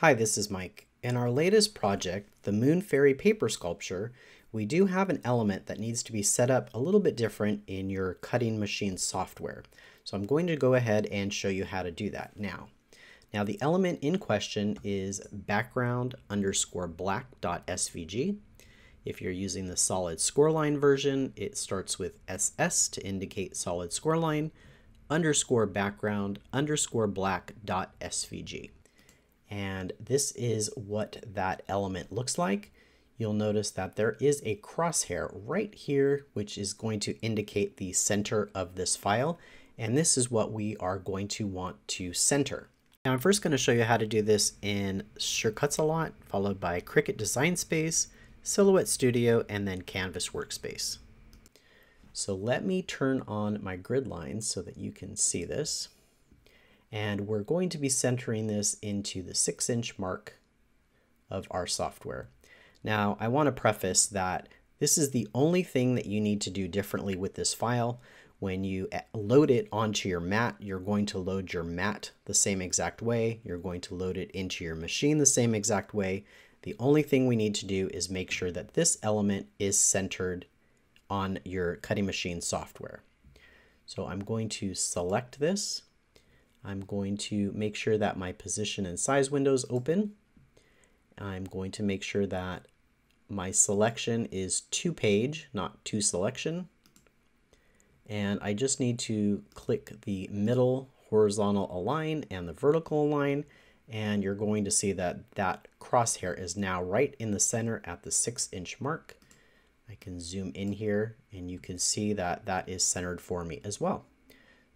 Hi, this is Mike. In our latest project, the Moon Fairy paper sculpture, we do have an element that needs to be set up a little bit different in your cutting machine software. So I'm going to go ahead and show you how to do that now. Now the element in question is background underscore black dot svg. If you're using the solid scoreline version, it starts with SS to indicate solid scoreline underscore background underscore black dot svg. And this is what that element looks like. You'll notice that there is a crosshair right here, which is going to indicate the center of this file. And this is what we are going to want to center. Now I'm first going to show you how to do this in SureCuts-A-Lot, followed by Cricut Design Space, Silhouette Studio, and then Canvas Workspace. So let me turn on my grid lines so that you can see this. And we're going to be centering this into the six inch mark of our software. Now, I want to preface that this is the only thing that you need to do differently with this file. When you load it onto your mat, you're going to load your mat the same exact way. You're going to load it into your machine the same exact way. The only thing we need to do is make sure that this element is centered on your cutting machine software. So I'm going to select this I'm going to make sure that my position and size windows open. I'm going to make sure that my selection is to page, not to selection. And I just need to click the middle horizontal align and the vertical align. And you're going to see that that crosshair is now right in the center at the six inch mark. I can zoom in here and you can see that that is centered for me as well.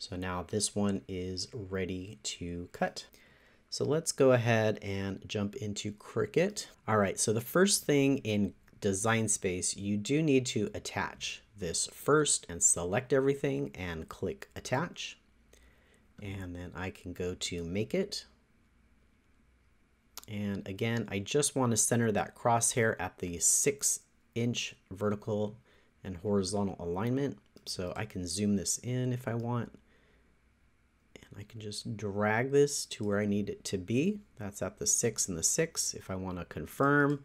So now this one is ready to cut. So let's go ahead and jump into Cricut. All right, so the first thing in Design Space, you do need to attach this first and select everything and click Attach. And then I can go to Make It. And again, I just want to center that crosshair at the six inch vertical and horizontal alignment. So I can zoom this in if I want. I can just drag this to where I need it to be. That's at the 6 and the 6. If I want to confirm,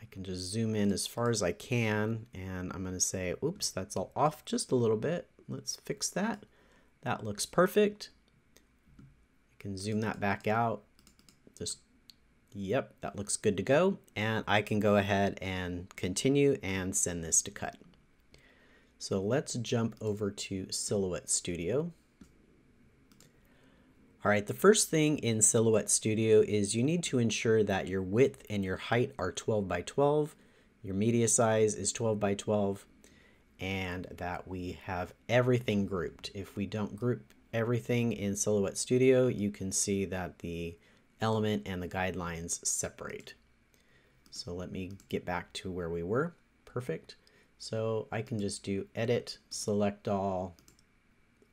I can just zoom in as far as I can and I'm going to say, oops, that's all off just a little bit. Let's fix that. That looks perfect. I can zoom that back out. Just, yep, that looks good to go. And I can go ahead and continue and send this to cut. So let's jump over to Silhouette Studio. All right, the first thing in Silhouette Studio is you need to ensure that your width and your height are 12 by 12, your media size is 12 by 12, and that we have everything grouped. If we don't group everything in Silhouette Studio, you can see that the element and the guidelines separate. So let me get back to where we were. Perfect. So I can just do edit, select all,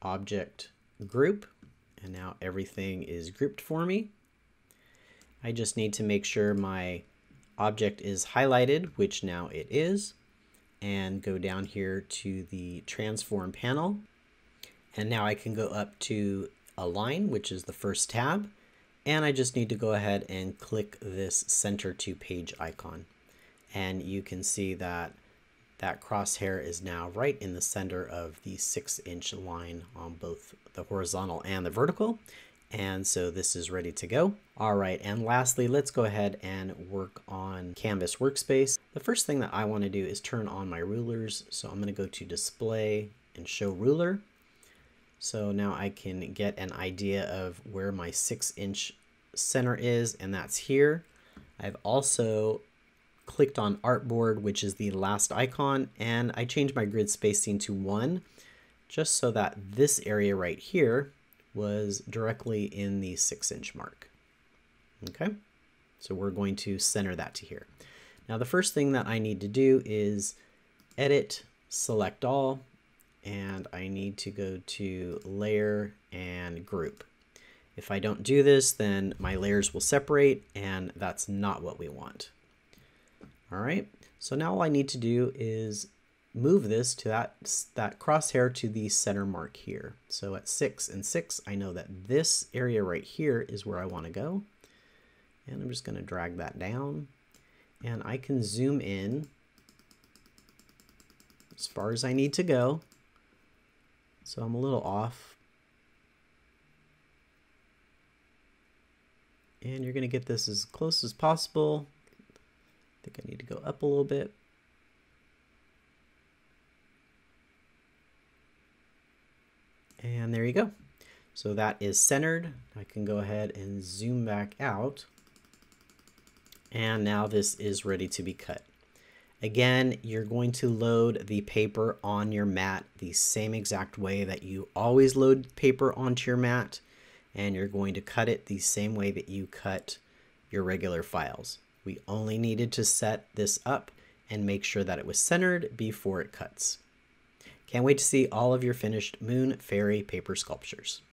object, group, and now everything is grouped for me. I just need to make sure my object is highlighted, which now it is, and go down here to the transform panel. And now I can go up to align, which is the first tab. And I just need to go ahead and click this center to page icon. And you can see that that crosshair is now right in the center of the six inch line on both the horizontal and the vertical. And so this is ready to go. All right, and lastly, let's go ahead and work on Canvas Workspace. The first thing that I wanna do is turn on my rulers. So I'm gonna go to Display and Show Ruler. So now I can get an idea of where my six inch center is, and that's here. I've also clicked on artboard, which is the last icon, and I changed my grid spacing to one, just so that this area right here was directly in the six inch mark. Okay, so we're going to center that to here. Now the first thing that I need to do is edit, select all, and I need to go to layer and group. If I don't do this, then my layers will separate and that's not what we want. All right, so now all I need to do is move this to that, that crosshair to the center mark here. So at six and six, I know that this area right here is where I wanna go. And I'm just going to drag that down. And I can zoom in as far as I need to go. So I'm a little off. And you're going to get this as close as possible. I think I need to go up a little bit. And there you go. So that is centered. I can go ahead and zoom back out. And now this is ready to be cut. Again, you're going to load the paper on your mat the same exact way that you always load paper onto your mat. And you're going to cut it the same way that you cut your regular files. We only needed to set this up and make sure that it was centered before it cuts. Can't wait to see all of your finished Moon Fairy paper sculptures.